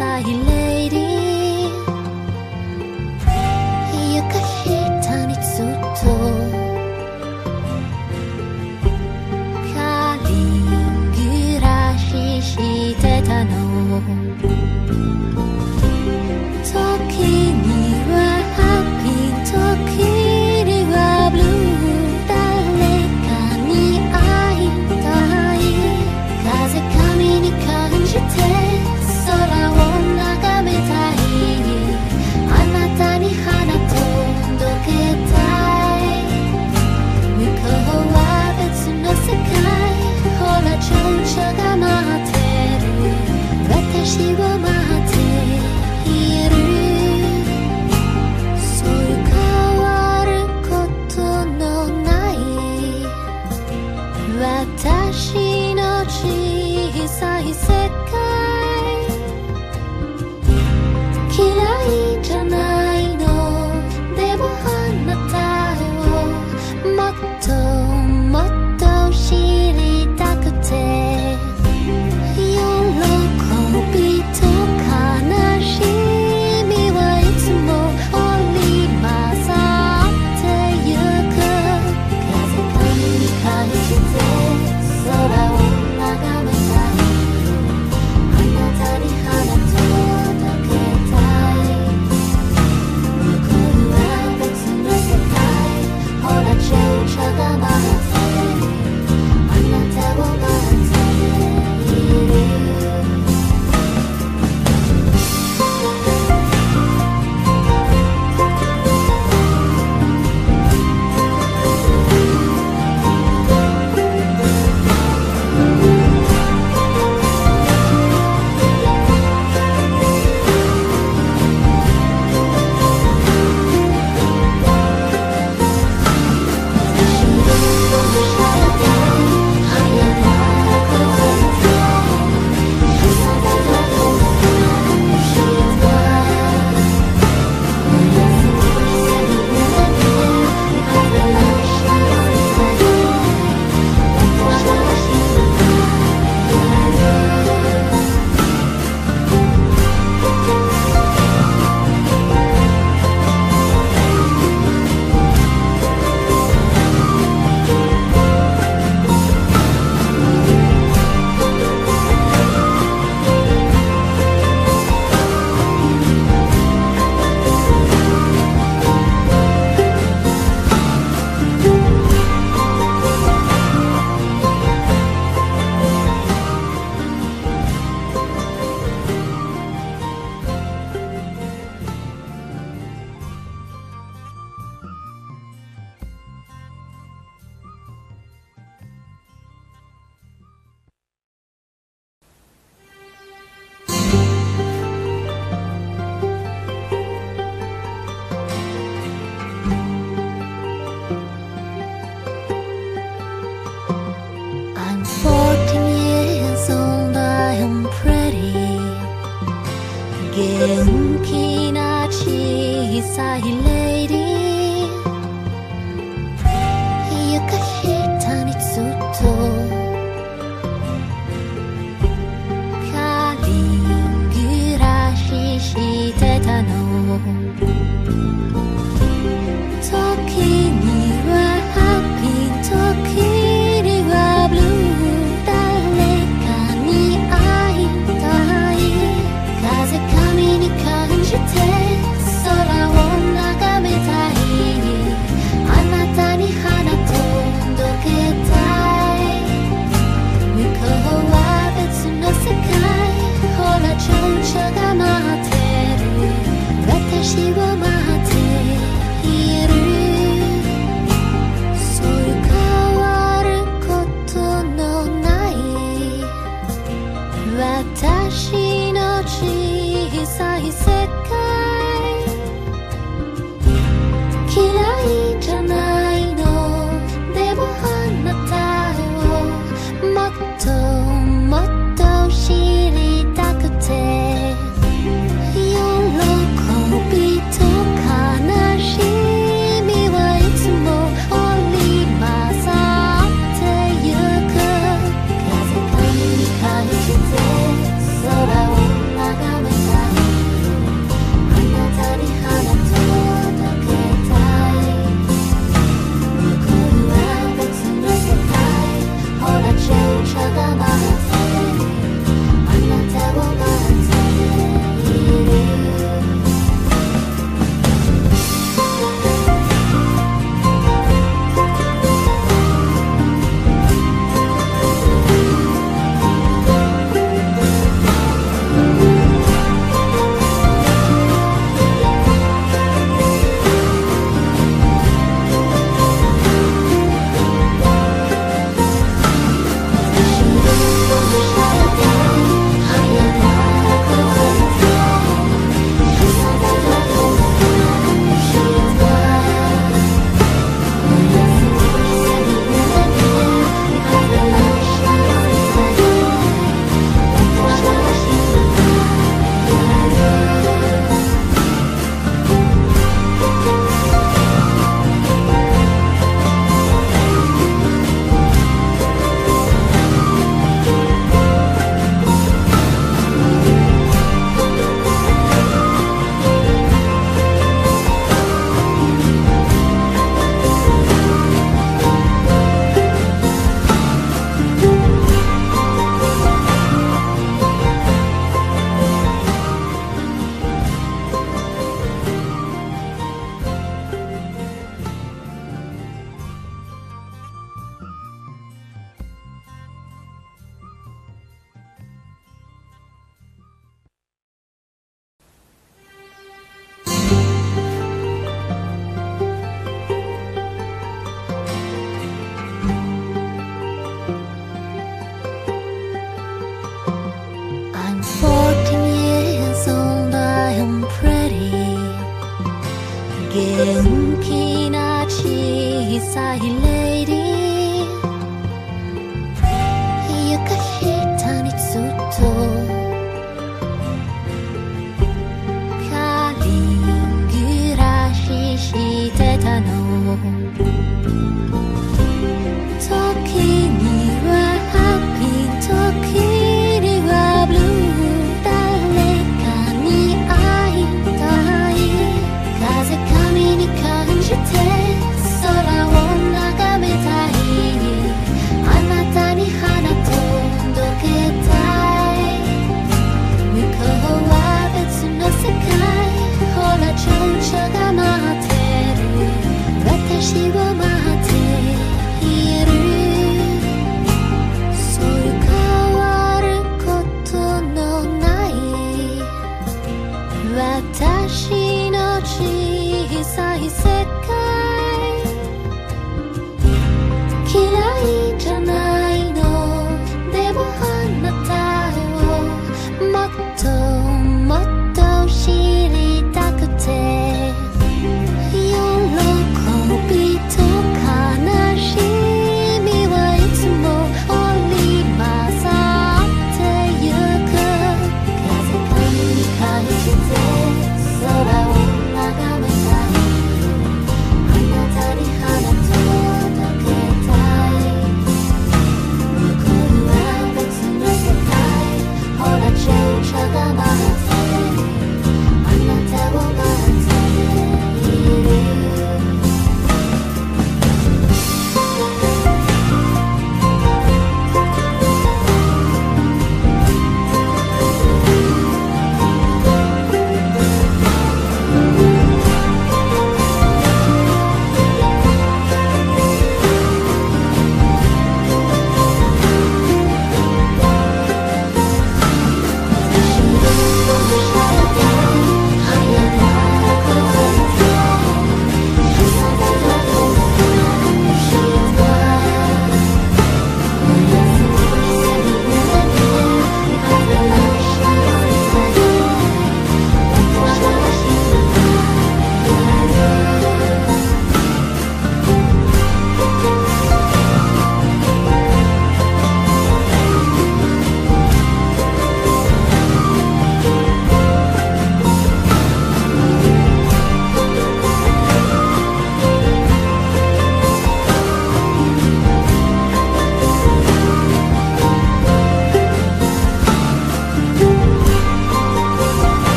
在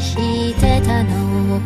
ししてたの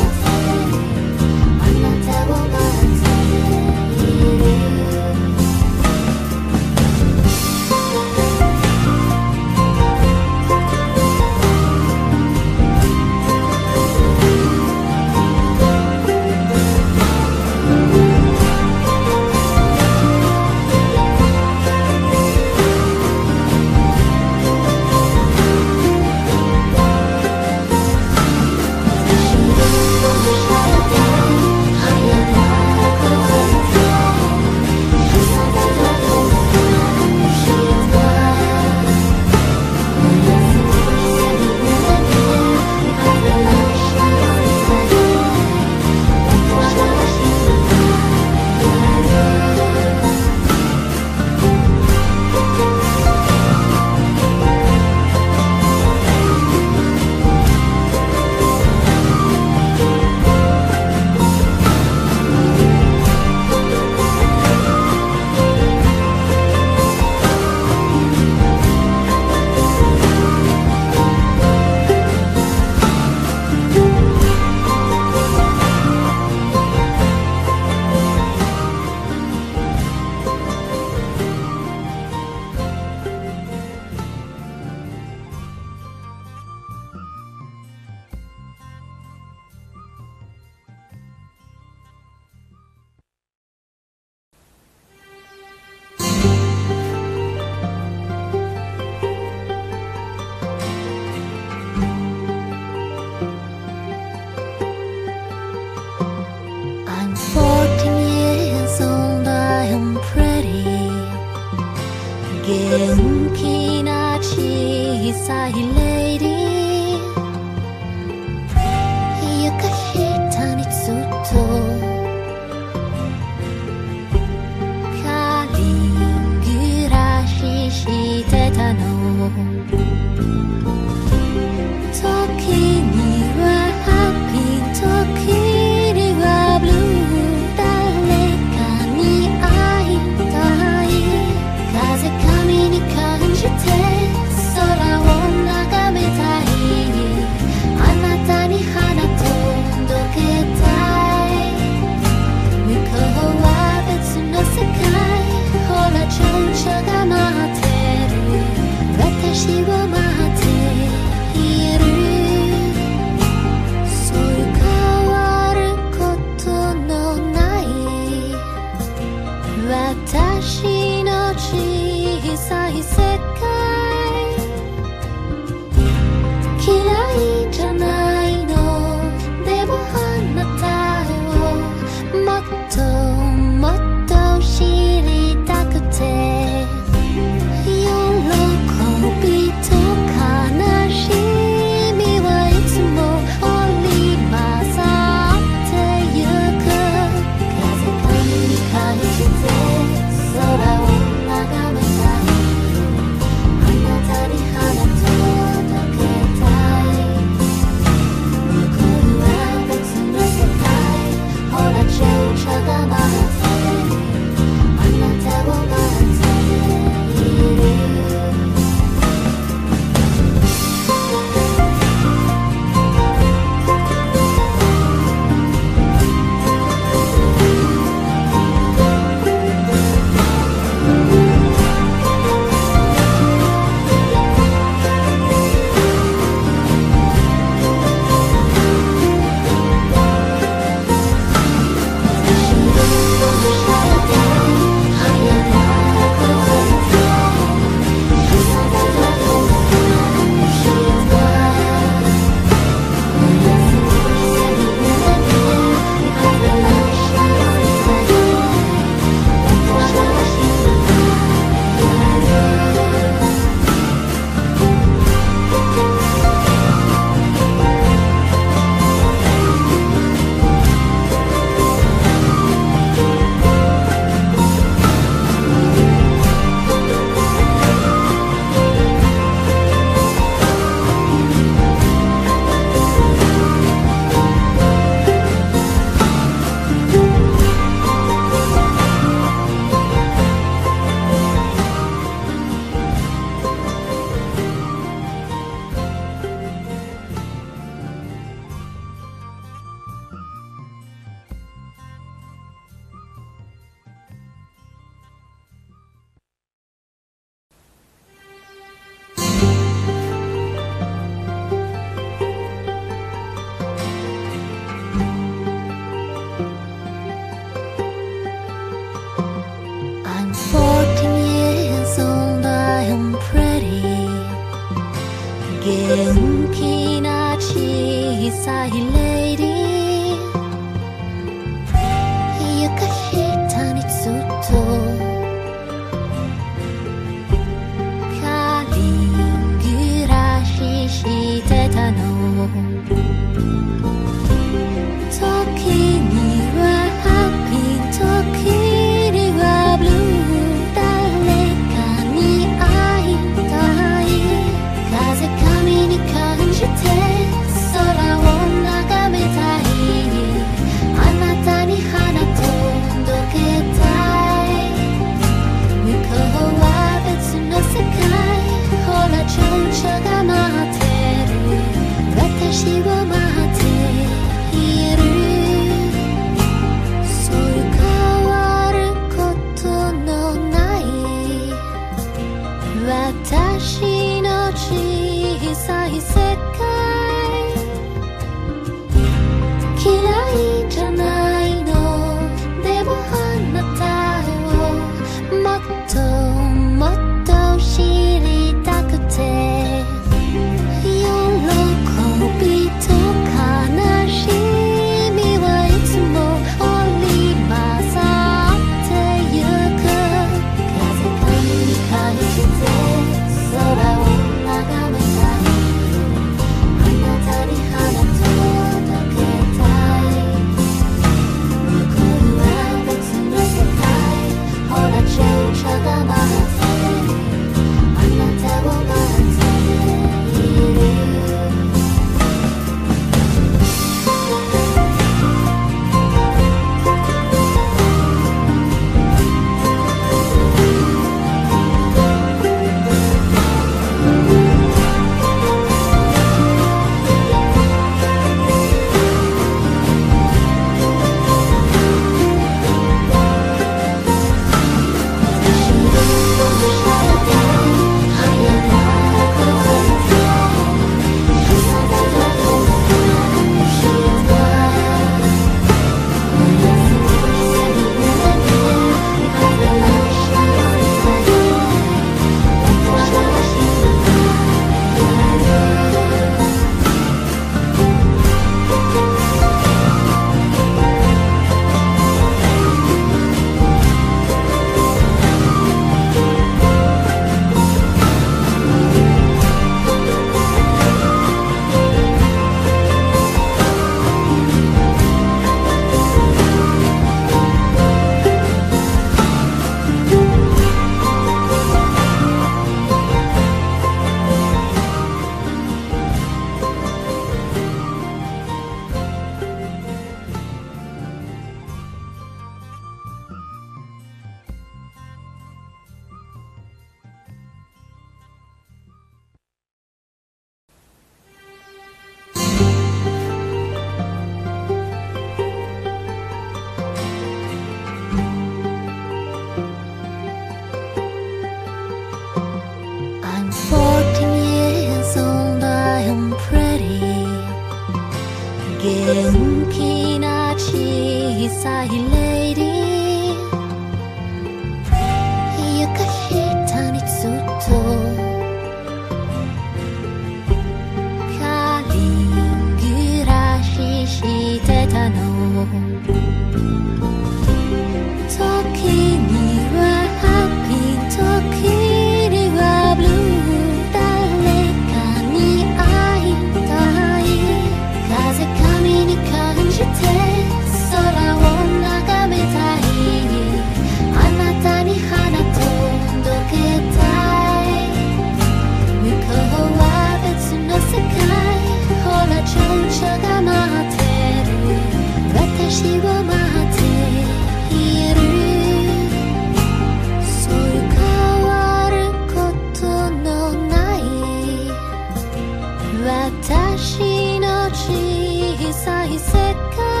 come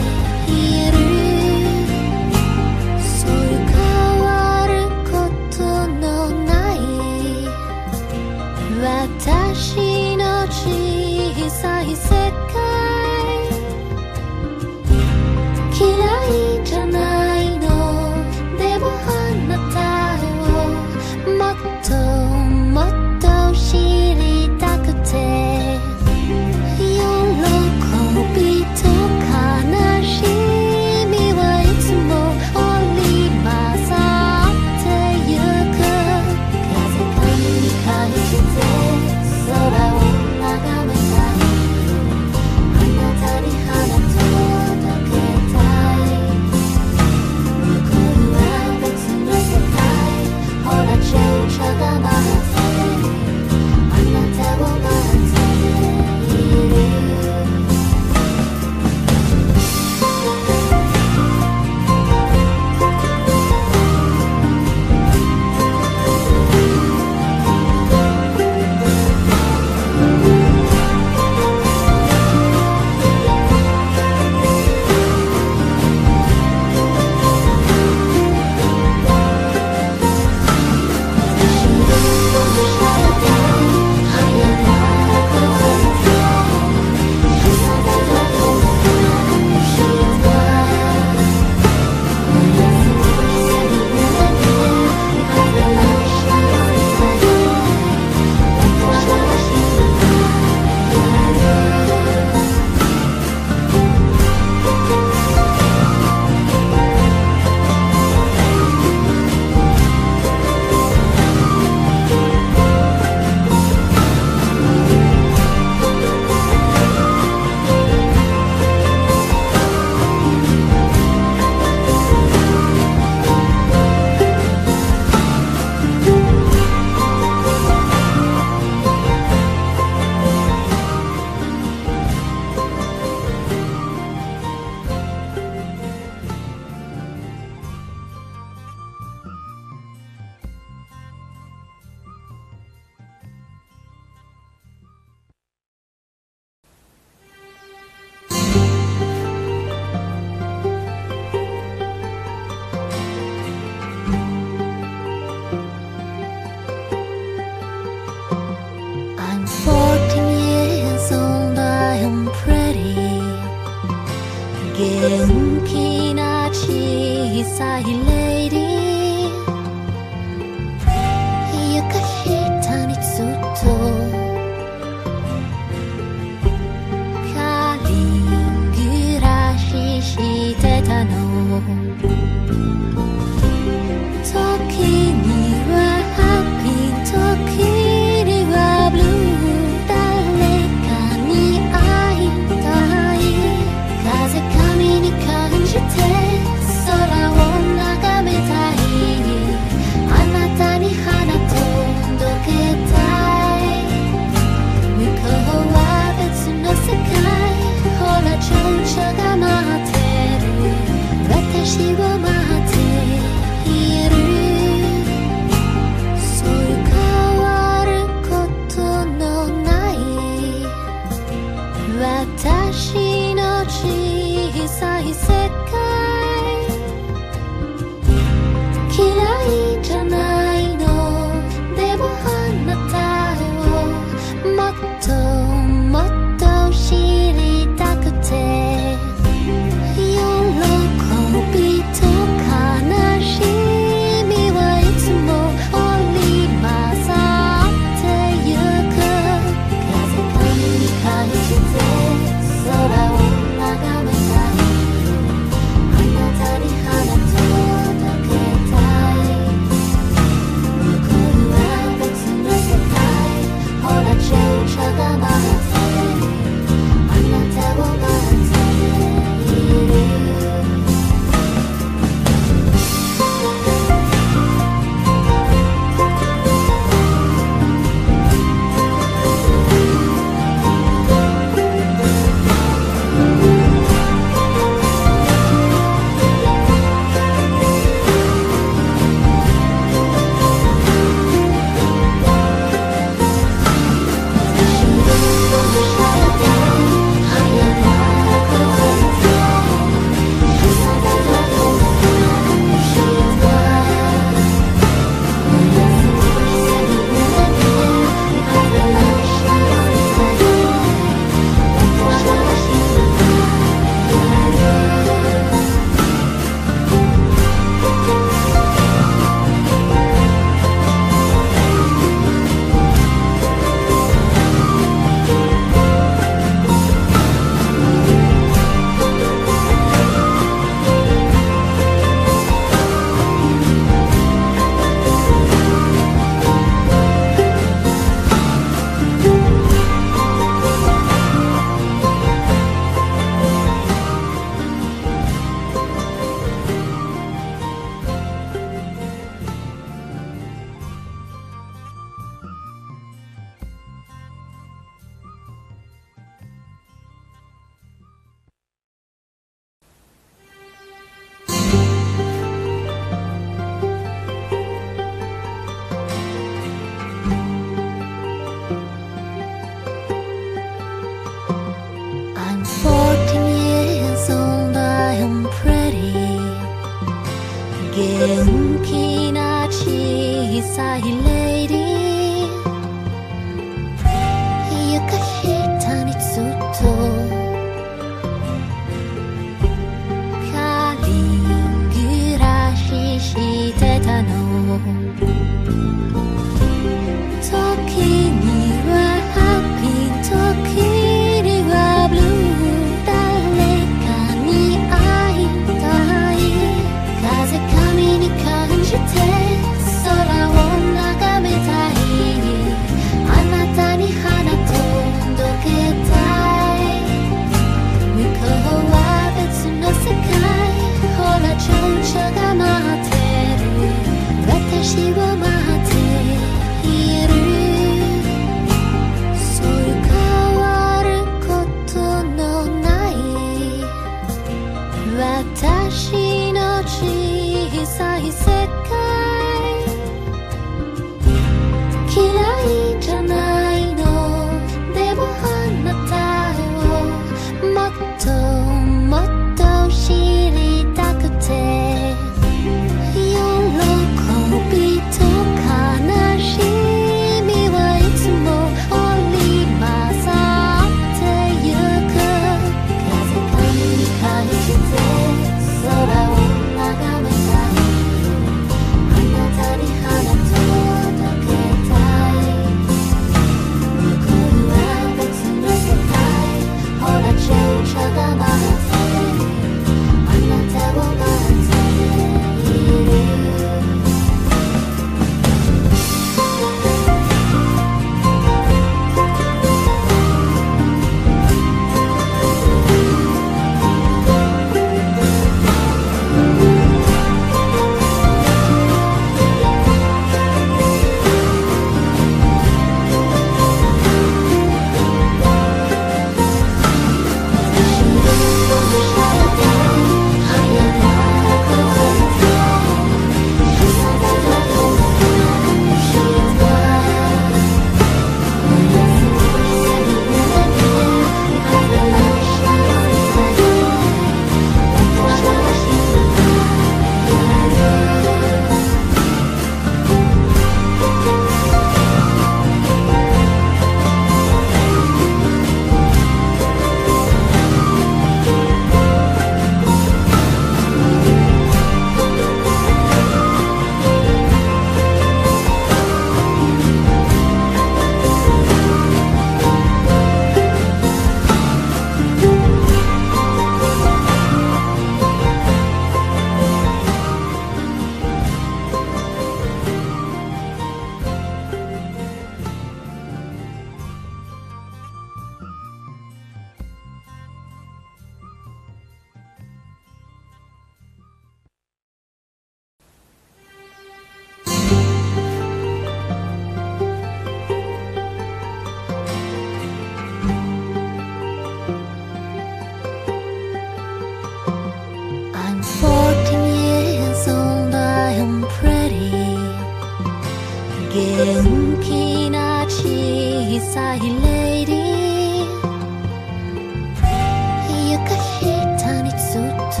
床下にずっと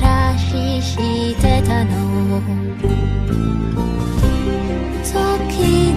らししてたの時